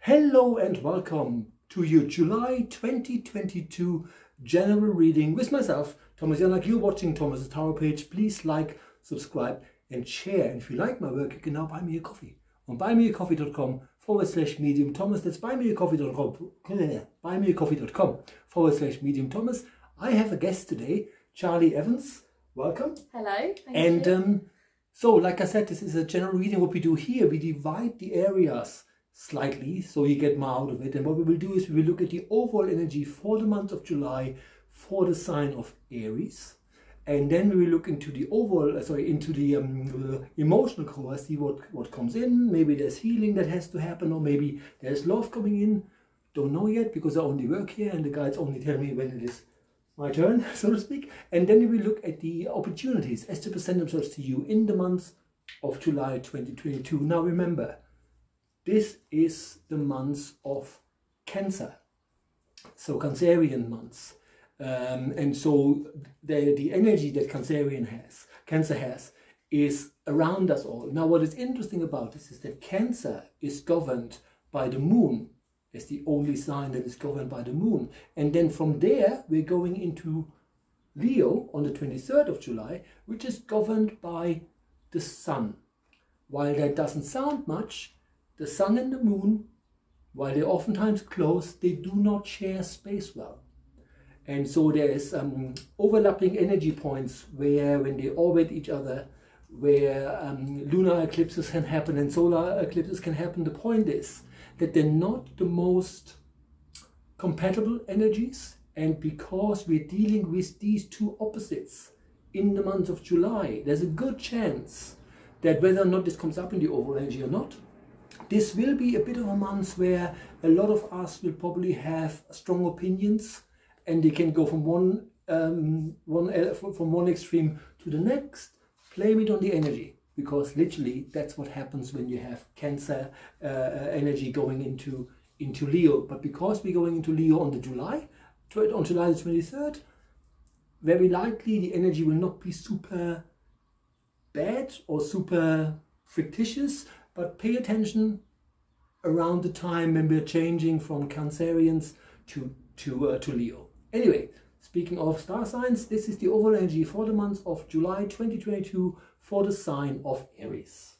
Hello and welcome to your July 2022 general reading with myself, Thomas Janak. You're watching Thomas's Tarot page. Please like, subscribe and share. And if you like my work, you can now buy me a coffee on buymeacoffee.com forward slash medium Thomas. That's buymeacoffee.com buymeacoffee.com forward slash medium Thomas. I have a guest today, Charlie Evans. Welcome. Hello. and um, so, like I said, this is a general reading. What we do here, we divide the areas slightly so you get more out of it. And what we will do is we will look at the overall energy for the month of July for the sign of Aries. And then we will look into the overall, uh, sorry, into the um, emotional core, see what, what comes in. Maybe there's healing that has to happen, or maybe there's love coming in. Don't know yet because I only work here and the guides only tell me when it is my turn, so to speak. And then we will look at the opportunities as to present themselves to you in the month of July 2022. Now remember, this is the month of Cancer, so Cancerian months. Um, and so the, the energy that Cancerian has, Cancer has, is around us all. Now what is interesting about this is that Cancer is governed by the moon as the only sign that is governed by the moon. And then from there, we're going into Leo on the 23rd of July, which is governed by the sun. While that doesn't sound much, the sun and the moon, while they're oftentimes close, they do not share space well. And so there's um, overlapping energy points where when they orbit each other, where um, lunar eclipses can happen and solar eclipses can happen. The point is that they're not the most compatible energies. And because we're dealing with these two opposites in the month of July, there's a good chance that whether or not this comes up in the overall energy or not, this will be a bit of a month where a lot of us will probably have strong opinions and they can go from one um, one from one extreme to the next. Blame it on the energy because literally that's what happens when you have Cancer uh, energy going into into Leo. But because we're going into Leo on the July on July the twenty third, very likely the energy will not be super bad or super fictitious, but pay attention around the time when we're changing from Cancerians to to uh, to Leo. Anyway, speaking of star signs, this is the overall energy for the month of July 2022 for the sign of Aries.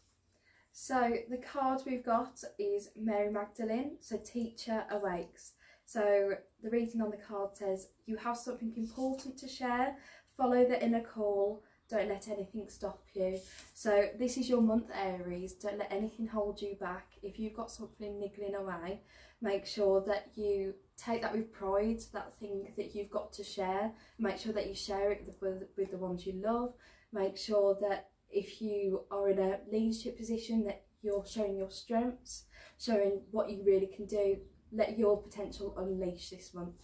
So the card we've got is Mary Magdalene, so teacher awakes. So the reading on the card says, you have something important to share, follow the inner call, don't let anything stop you. So this is your month Aries, don't let anything hold you back. If you've got something niggling away, make sure that you take that with pride, that thing that you've got to share. Make sure that you share it with, with the ones you love. Make sure that if you are in a leadership position that you're showing your strengths, showing what you really can do. Let your potential unleash this month.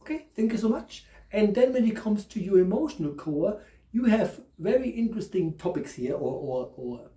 Okay, thank you so much. And then when it comes to your emotional core, you have very interesting topics here or, or, or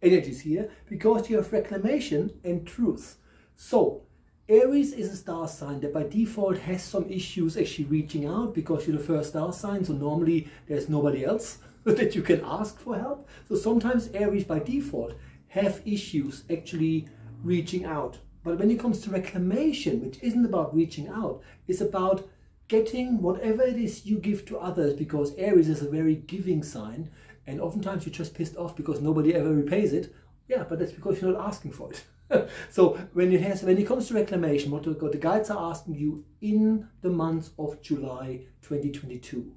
energies here because you have reclamation and truth. So Aries is a star sign that by default has some issues actually reaching out because you're the first star sign. So normally there's nobody else that you can ask for help. So sometimes Aries by default have issues actually reaching out. But when it comes to reclamation, which isn't about reaching out, it's about getting whatever it is you give to others because Aries is a very giving sign and oftentimes you're just pissed off because nobody ever repays it. Yeah, but that's because you're not asking for it. so when it has when it comes to reclamation, what the, what the guides are asking you in the month of July 2022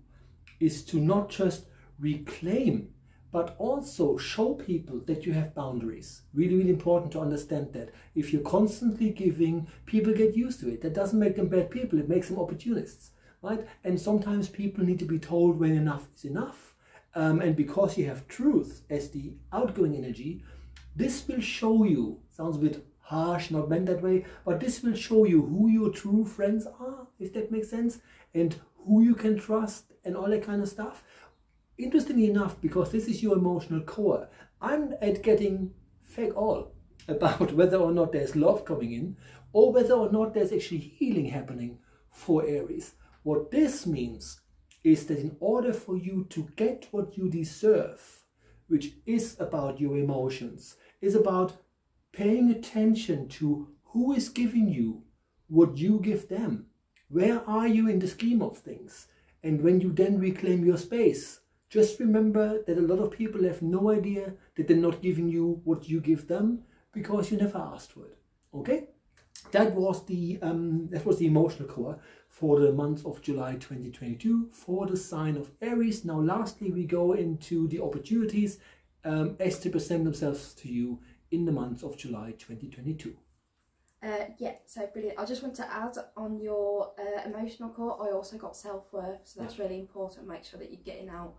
is to not just reclaim but also show people that you have boundaries. Really, really important to understand that. If you're constantly giving, people get used to it. That doesn't make them bad people, it makes them opportunists, right? And sometimes people need to be told when enough is enough. Um, and because you have truth as the outgoing energy, this will show you, sounds a bit harsh, not meant that way, but this will show you who your true friends are, if that makes sense, and who you can trust and all that kind of stuff interestingly enough, because this is your emotional core, I'm at getting fake all about whether or not there's love coming in or whether or not there's actually healing happening for Aries. What this means is that in order for you to get what you deserve, which is about your emotions, is about paying attention to who is giving you what you give them? Where are you in the scheme of things? And when you then reclaim your space, just remember that a lot of people have no idea that they're not giving you what you give them because you never asked for it. Okay? That was the um, that was the emotional core for the month of July 2022 for the sign of Aries. Now, lastly, we go into the opportunities um, as to present themselves to you in the month of July 2022. Uh, yeah, so brilliant. I just want to add on your uh, emotional core, I also got self worth, so that's yeah. really important. Make sure that you're getting out,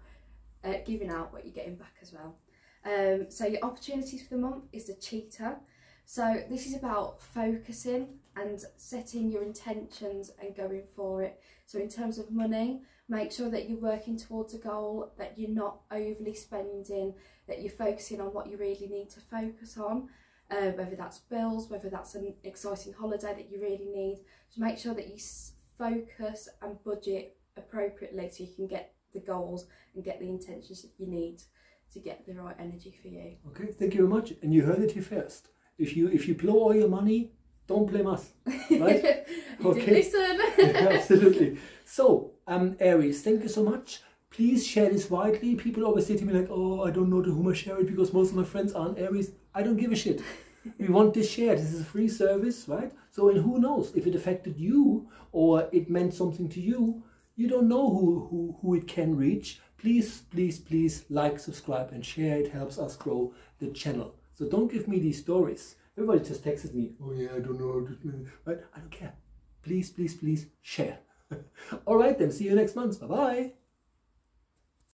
uh, giving out what you're getting back as well. Um, so your opportunities for the month is the cheetah. So this is about focusing and setting your intentions and going for it. So in terms of money, make sure that you're working towards a goal, that you're not overly spending, that you're focusing on what you really need to focus on uh, whether that's bills, whether that's an exciting holiday that you really need. to make sure that you focus and budget appropriately so you can get the goals and get the intentions that you need to get the right energy for you. Okay, thank you very much. And you heard it here first. If you if you blow all your money, don't blame us. Right? okay. listen. yeah, absolutely. So, um, Aries, thank you so much. Please share this widely. People always say to me like, "Oh, I don't know to whom I share it because most of my friends aren't Aries." I don't give a shit. we want this shared. This is a free service, right? So, and who knows if it affected you or it meant something to you? You don't know who, who, who it can reach. Please, please, please like, subscribe, and share. It helps us grow the channel. So don't give me these stories. Everybody just texted me, oh yeah, I don't know, right? I don't care. Please, please, please share. All right then, see you next month. Bye-bye.